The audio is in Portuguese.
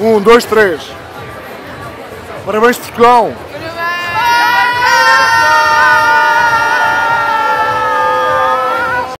Um, dois, três. Parabéns, Portugal!